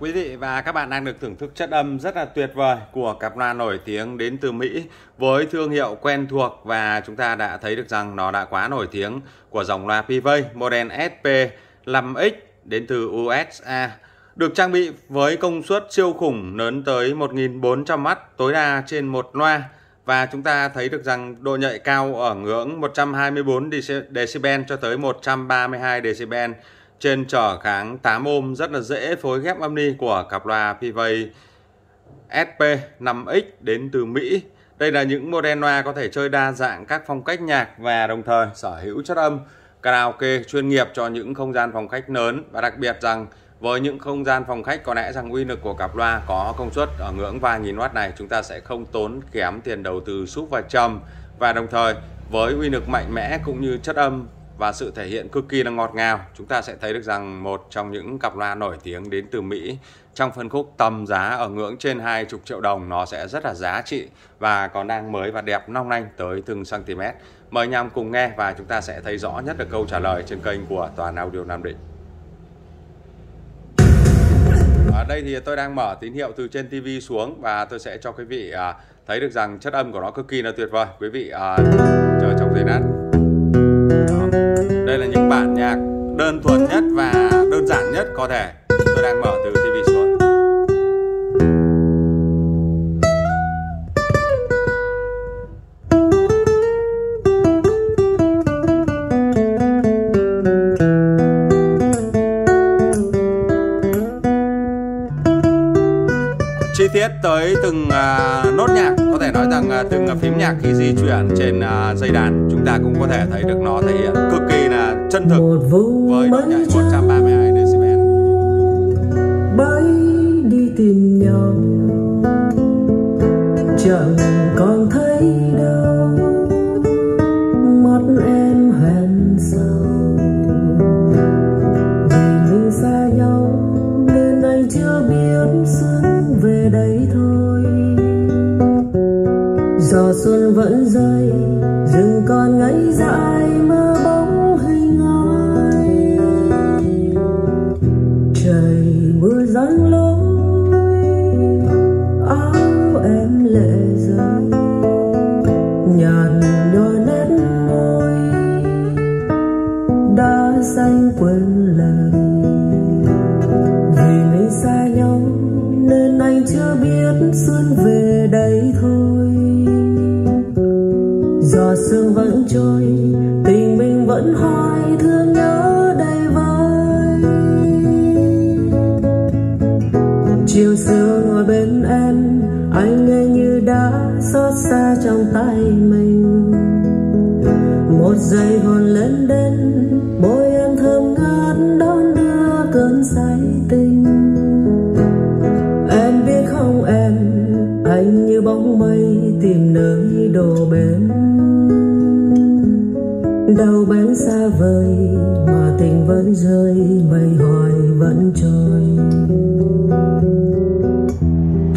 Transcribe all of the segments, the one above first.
Quý vị và các bạn đang được thưởng thức chất âm rất là tuyệt vời của cặp loa nổi tiếng đến từ Mỹ với thương hiệu quen thuộc và chúng ta đã thấy được rằng nó đã quá nổi tiếng của dòng loa PV model SP 5X đến từ USA được trang bị với công suất siêu khủng lớn tới 1.400W tối đa trên một loa. Và chúng ta thấy được rằng độ nhạy cao ở ngưỡng 124 decibel cho tới 132 decibel trên trở kháng 8 ohm rất là dễ phối ghép âm ni của cặp loa Pivay SP 5X đến từ Mỹ. Đây là những model loa có thể chơi đa dạng các phong cách nhạc và đồng thời sở hữu chất âm, karaoke chuyên nghiệp cho những không gian phòng khách lớn và đặc biệt rằng với những không gian phòng khách có lẽ rằng uy lực của cặp loa có công suất ở ngưỡng vài nghìn watt này, chúng ta sẽ không tốn kém tiền đầu tư súp và trầm và đồng thời với uy lực mạnh mẽ cũng như chất âm và sự thể hiện cực kỳ là ngọt ngào. Chúng ta sẽ thấy được rằng một trong những cặp loa nổi tiếng đến từ Mỹ trong phân khúc tầm giá ở ngưỡng trên 20 triệu đồng, nó sẽ rất là giá trị và còn đang mới và đẹp long lanh tới từng cm mời nhằm cùng nghe và chúng ta sẽ thấy rõ nhất được câu trả lời trên kênh của Toàn Audio Nam Định. Ở đây thì tôi đang mở tín hiệu từ trên TV xuống và tôi sẽ cho quý vị à, thấy được rằng chất âm của nó cực kỳ là tuyệt vời. Quý vị à, chờ trong giây lát đây là những bản nhạc đơn thuần nhất và đơn giản nhất có thể. Tôi đang mở từ TV xuống. Chi tiết tới từng uh, nốt nhạc. Có thể nói rằng uh, từng uh, phím nhạc khi di chuyển trên uh, dây đàn chúng ta cũng có thể thấy được nó thể hiện cực chân thực. Với độ nhạy 132 chiều xưa ngồi bên em, anh nghe như đã xót xa trong tay mình. Một giây hồn lên đến môi em thơm ngát đón đưa cơn say tình. Em biết không em, anh như bóng mây tìm nơi đồ bến. Đâu bến xa vời mà tình vẫn vẫn rơi, mây hỏi vẫn trôi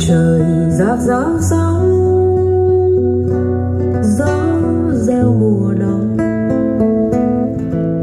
trời rác rác sóng, gió gieo mùa đông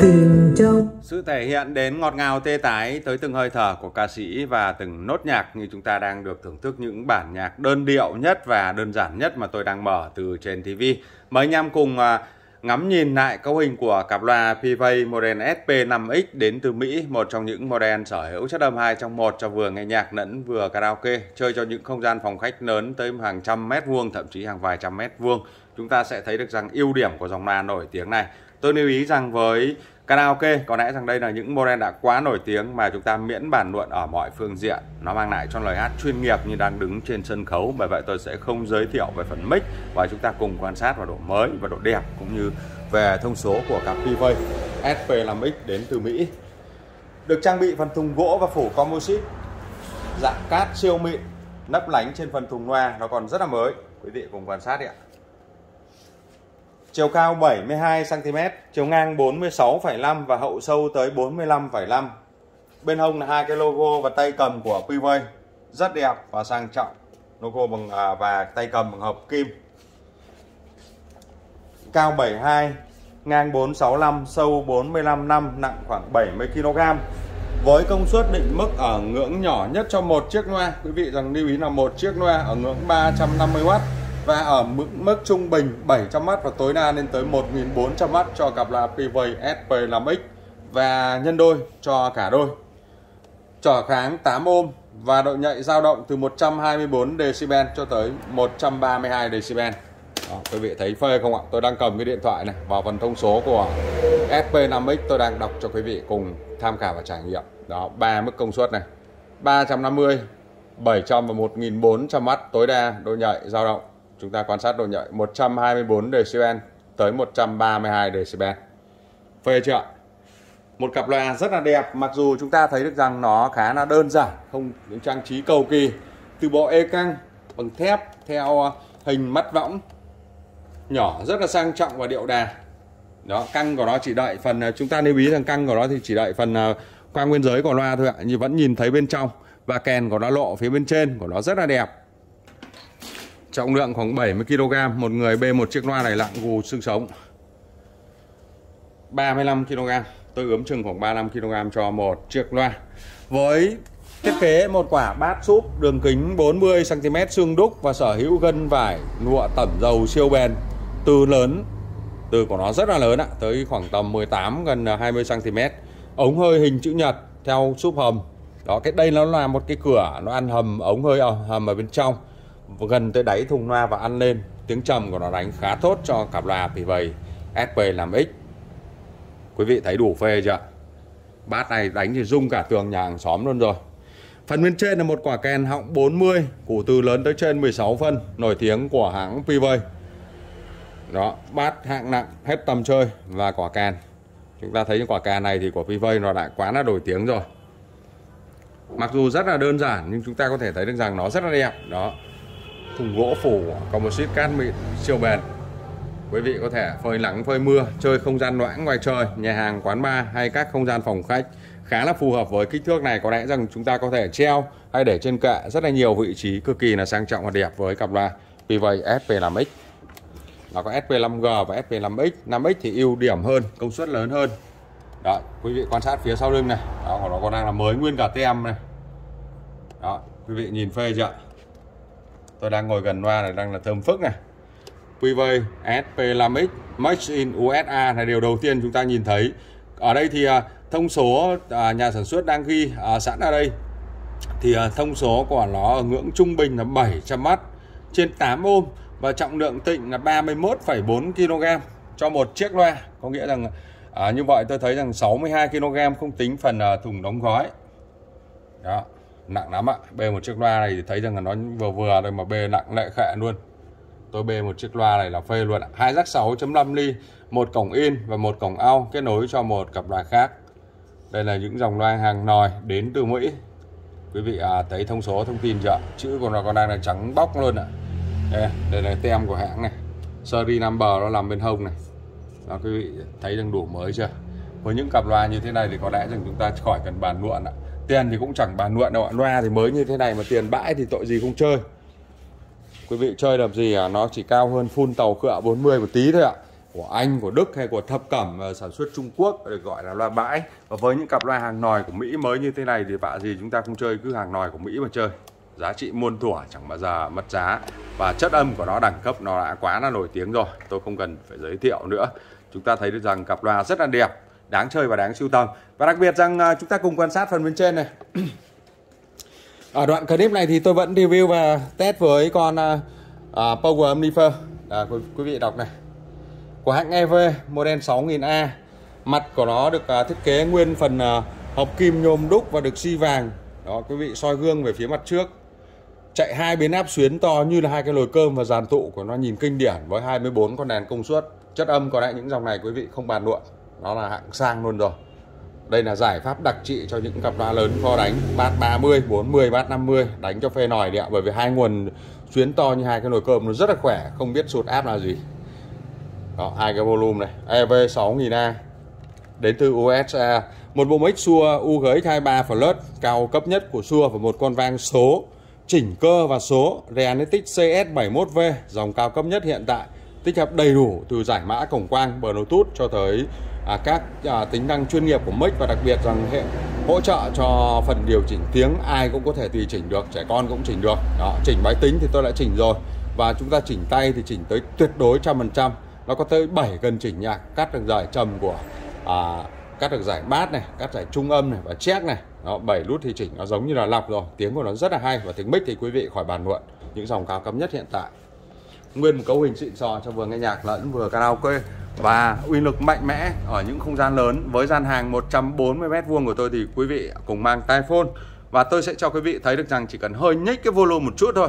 tìm trong sự thể hiện đến ngọt ngào tê tái tới từng hơi thở của ca sĩ và từng nốt nhạc như chúng ta đang được thưởng thức những bản nhạc đơn điệu nhất và đơn giản nhất mà tôi đang mở từ trên TV. Mời anh em cùng à, ngắm nhìn lại cấu hình của cặp loa PV model SP5X đến từ Mỹ, một trong những model sở hữu chất âm 2 trong một cho vừa nghe nhạc lẫn vừa karaoke, chơi cho những không gian phòng khách lớn tới hàng trăm mét vuông, thậm chí hàng vài trăm mét vuông. Chúng ta sẽ thấy được rằng ưu điểm của dòng loa nổi tiếng này. Tôi lưu ý rằng với karaoke, có lẽ rằng đây là những model đã quá nổi tiếng mà chúng ta miễn bàn luận ở mọi phương diện. Nó mang lại cho lời hát chuyên nghiệp như đang đứng trên sân khấu. Bởi vậy tôi sẽ không giới thiệu về phần mic và chúng ta cùng quan sát vào độ mới và độ đẹp cũng như về thông số của cặp PV SP5X đến từ Mỹ. Được trang bị phần thùng gỗ và phủ composite. Dạng cát siêu mịn nấp lánh trên phần thùng loa. Nó còn rất là mới. Quý vị cùng quan sát đi ạ. Chiều cao 72cm, chiều ngang 46,5 và hậu sâu tới 45,5. Bên hông là hai cái logo và tay cầm của PV rất đẹp và sang trọng. Logo bằng à, và tay cầm bằng hợp kim. Cao 72, ngang 465, sâu 45 năm, nặng khoảng 70 kg. Với công suất định mức ở ngưỡng nhỏ nhất cho một chiếc loa, quý vị rằng lưu ý là một chiếc loa ở ngưỡng 350W và ở mức, mức trung bình 700 mắt và tối đa lên tới 1400 mắt cho cặp loa PV SP5X và nhân đôi cho cả đôi. Trở kháng 8 ohm và độ nhạy dao động từ 124 decibel cho tới 132 decibel. Đó, quý vị thấy phê không ạ? Tôi đang cầm cái điện thoại này vào phần thông số của SP5X tôi đang đọc cho quý vị cùng tham khảo và trải nghiệm. Đó, ba mức công suất này. 350, 700 và 1400 mắt tối đa độ nhạy dao động chúng ta quan sát độ nhạy 124 decibel tới 132 decibel. Phê chưa một cặp loa rất là đẹp, mặc dù chúng ta thấy được rằng nó khá là đơn giản, không những trang trí cầu kỳ, từ bộ e căng bằng thép theo ờ, hình mắt võng, nhỏ, rất là sang trọng và điệu đà. Đó, căng của nó chỉ đợi phần ờ, chúng ta lưu ý rằng căng của nó thì chỉ đợi phần ờ, qua nguyên giới của loa thôi ạ như vẫn nhìn thấy bên trong và kèn của nó lộ phía bên trên của nó rất là đẹp. Trọng lượng khoảng 70 kg, một người bê một chiếc loa này lặng gù xương sống. 35 kg, tôi ướm chừng khoảng 35 kg cho một chiếc loa. Với thiết kế một quả bát súp đường kính 40 cm xương đúc và sở hữu gân vải lụa tẩm dầu siêu bền từ lớn từ của nó rất là lớn ạ tới khoảng tầm 18 gần 20 cm ống hơi hình chữ nhật theo súp hầm đó cái đây nó là một cái cửa nó ăn hầm ống hơi hầm ở bên trong gần tới đáy thùng loa và ăn lên, tiếng trầm của nó đánh khá tốt cho cặp loa vì vậy SP làm x. Quý vị thấy đủ phê chưa? Bát này đánh thì rung cả tường nhà hàng xóm luôn rồi. Phần bên trên là một quả kèn họng 40 củ từ lớn tới trên 16 phân, nổi tiếng của hãng PV đó, bát hạng nặng hết tầm chơi và quả kèn. Chúng ta thấy những quả kèn này thì của PV nó đã quá là nổi tiếng rồi. Mặc dù rất là đơn giản, nhưng chúng ta có thể thấy được rằng nó rất là đẹp. Đó thùng gỗ phủ composite cát mịn, siêu bền. Quý vị có thể phơi nắng, phơi mưa, chơi không gian loãng ngoài trời, nhà hàng, quán bar hay các không gian phòng khách. Khá là phù hợp với kích thước này, có lẽ rằng chúng ta có thể treo hay để trên kệ rất là nhiều vị trí cực kỳ là sang trọng và đẹp với cặp loa. PV SP5X nó có SP5G và SP5X 5X thì ưu điểm hơn, công suất lớn hơn. Đó, quý vị quan sát phía sau lưng này. Đó, của nó còn đang là mới nguyên cả tem này. Đó, quý vị nhìn phê chưa? Tôi đang ngồi gần loa này đang là thơm phức này. PV SP5X Max in USA là điều đầu tiên chúng ta nhìn thấy. Ở đây thì à, thông số à, nhà sản xuất đang ghi à, sẵn ở đây. Thì thông số của nó ở ngưỡng trung bình là 700 mắt trên 8 ôm và trọng lượng tịnh là 31,4 kg cho một chiếc loa. Có nghĩa rằng à, như vậy tôi thấy rằng 62 kg không tính phần à, thùng đóng gói. Đó nặng lắm ạ. Bê một chiếc loa này thì thấy rằng là nó vừa vừa thôi mà bê nặng lệ khệ luôn. Tôi bê một chiếc loa này là phê luôn ạ. Hai rắc 6.5 ly một cổng in và một cổng ao kết nối cho một cặp loa khác. Đây là những dòng loa hàng nòi đến từ Mỹ. Quý vị à, thấy thông số thông tin chưa chữ của nó còn đang là trắng bóc luôn ạ. Đây, đây là tem của hãng này. Series number nó nằm bên hông này. Đó quý vị thấy đang đủ mới chưa? Với những cặp loa như thế này thì có lẽ rằng chúng ta khỏi cần bàn luận ạ tiền thì cũng chẳng bàn luận đâu ạ. Loa thì mới như thế này mà tiền bãi thì tội gì không chơi. Quý vị chơi làm gì à? Nó chỉ cao hơn phun tàu khựa 40 một tí thôi ạ. Của Anh, của Đức hay của Thập Cẩm ờ, sản xuất Trung Quốc được gọi là loa bãi. Và với những cặp loa hàng nòi của Mỹ mới như thế này thì vạ gì chúng ta không chơi cứ hàng nòi của Mỹ mà chơi. Giá trị muôn thuở chẳng bao giờ mất giá. Và chất âm của nó đẳng cấp nó đã quá là nổi tiếng rồi. Tôi không cần phải giới thiệu nữa. Chúng ta thấy được rằng cặp loa rất là đẹp đáng chơi và đáng sưu tầm. Và đặc biệt rằng à, chúng ta cùng quan sát phần bên trên này. Ở đoạn clip này thì tôi vẫn review và test với con uh, Power amplifier à, quý, quý vị đọc này. Của hãng EV model 6000A mặt của nó được uh, thiết kế nguyên phần uh, hộp kim nhôm đúc và được xi vàng. Đó quý vị soi gương về phía mặt trước. Chạy hai biến áp xuyến to như là hai cái lồi cơm và dàn tụ của nó nhìn kinh điển với 24 con đèn công suất. Chất âm còn lại những dòng này quý vị không bàn luận nó là hạng sang luôn rồi. Đây là giải pháp đặc trị cho những cặp loa lớn kho đánh. Bát 30, 40, bát 50 đánh cho phê nòi đi ạ. Bởi vì hai nguồn chuyến to như hai cái nồi cơm nó rất là khỏe không biết sụt áp là gì. Đó hai cái volume này. EV 6000A đến từ USA một bộ mic xua UGX23 Plus cao cấp nhất của xua và một con vang số chỉnh cơ và số. Reanitic CS71V dòng cao cấp nhất hiện tại. Tích hợp đầy đủ từ giải mã cổng quang Bluetooth cho tới à, các à, tính năng chuyên nghiệp của mic và đặc biệt rằng hệ hỗ trợ cho phần điều chỉnh tiếng ai cũng có thể tùy chỉnh được trẻ con cũng chỉnh được. Đó chỉnh máy tính thì tôi đã chỉnh rồi. Và chúng ta chỉnh tay thì chỉnh tới tuyệt đối trăm phần trăm. Nó có tới 7 gần chỉnh nhạc cắt được giải trầm của à, cắt được giải bát này cắt giải trung âm này và chép này. Đó, 7 nút thì chỉnh nó giống như là lọc rồi. Tiếng của nó rất là hay và tiếng mic thì quý vị khỏi bàn luận. Những dòng cao cấp nhất hiện tại nguyên một cấu hình xịn sò cho vừa nghe nhạc lẫn vừa karaoke. Và uy lực mạnh mẽ ở những không gian lớn với gian hàng 140 mét vuông của tôi thì quý vị cùng mang tai phone. Và tôi sẽ cho quý vị thấy được rằng chỉ cần hơi nhích cái volume một chút thôi,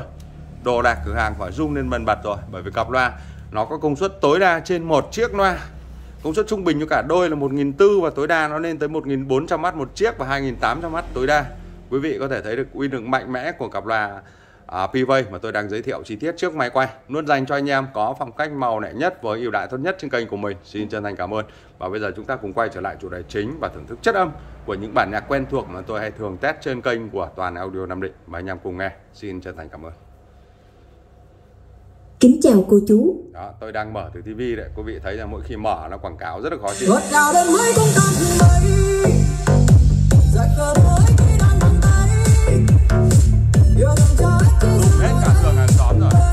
đồ đạc cửa hàng phải rung lên bần bật rồi. Bởi vì cặp loa, nó có công suất tối đa trên một chiếc loa. Công suất trung bình cho cả đôi là 1.400 và tối đa nó lên tới 1.400 mắt một chiếc và 2.800 mắt tối đa. Quý vị có thể thấy được uy lực mạnh mẽ của cặp loa à, PV mà tôi đang giới thiệu chi tiết trước máy quay. Luôn dành cho anh em có phong cách màu lẹ nhất với ưu đại tốt nhất trên kênh của mình. Xin chân thành cảm ơn. Và bây giờ chúng ta cùng quay trở lại chủ đề chính và thưởng thức chất âm của những bản nhạc quen thuộc mà tôi hay thường test trên kênh của toàn audio Nam Định. Và anh em cùng nghe. Xin chân thành cảm ơn. Kính chào cô chú. Đó, tôi đang mở từ TV đấy Quý vị thấy là mỗi khi mở nó quảng cáo rất là khó chịu. Ngọt ngào đến mấy cũng tan mây. Giật cờ mới khi đang bằng tay. Yêu 都别干这干啥น